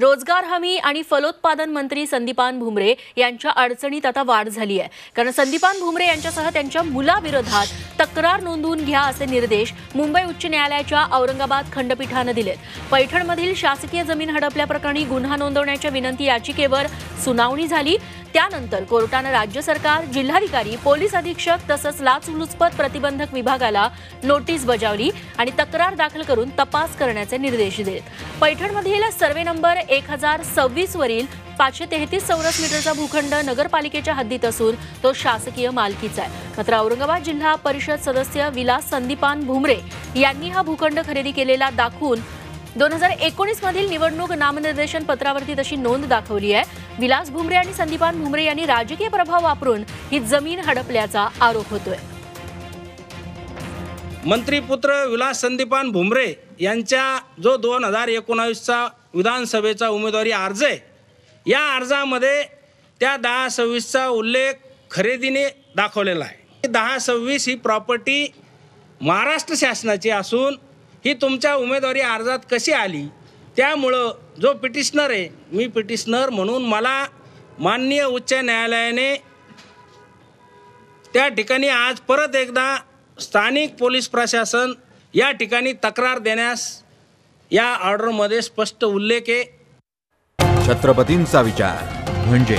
रोजगार हमी आणि फलोत्पादन मंत्री संदीपान भुमरे यांच्या अडचणीत आता वाढ झाली आहे. कारण संदीपान भुमरे यांच्यासह त्यांच्या मुलाविरोधात तक्रार नोंदवून घ्या असे निर्देश मुंबई उच्च न्यायालयाच्या औरंगाबाद खंडपीठानं दिलेत. पैठणमधील शासकीय जमीन हडपल्याप्रकरणी गुन्हा नोंदवण्याच्या विनंती याचिकेवर सुनावणी झाली. त्यानंतर कोर्टानं राज्य सरकार जिल्हाधिकारी पोलीस अधीक्षक तसंच लाचलुचपत प्रतिबंधक विभागाला नोटीस बजावली आणि तक्रार दाखल करून तपास करण्याचे निर्देश दिले पैठणमधील सर्वे नंबर एक हजार सव्वीस वरील पाचशे तेहतीस चौरस मीटरचा भूखंड नगरपालिकेच्या हद्दीत असून तो शासकीय मालकीचा आहे. मात्र औरंगाबाद जिल्हा परिषद सदस्य विलास संदीपान भुमरे यांनी हा भूखंड खरेदी केलेला दाखवून दोन हजार एकोणीस मधील निवडणूक नामनिर्देशन पत्रावरती तशी नोंद दाखवली आहे. विलास भुमरे आणि संदीपान भुमरे यांनी राजकीय प्रभाव वापरून ही जमीन हडपल्याचा आरोप होतोय. मंत्रीपुत्र विलास संदीपान भुमरे यांच्या जो दोन हजार एकोणावीसचा विधानसभेचा उमेदवारी अर्ज आहे या अर्जामध्ये त्या दहा सव्वीसचा उल्लेख खरेदीने दाखवलेला आहे. दहा सव्वीस ही प्रॉपर्टी महाराष्ट्र शासनाची असून ही तुमच्या उमेदवारी अर्जात कशी आली? त्यामुळं जो पिटिशनर आहे मी पिटिशनर म्हणून मला माननीय उच्च न्यायालयाने त्या ठिकाणी आज परत एकदा स्थानिक पोलीस प्रशासन या ठिकाणी तक्रार देण्यास या ऑर्डरमध्ये स्पष्ट उल्लेख आहे. छत्रपतींचा विचार म्हणजे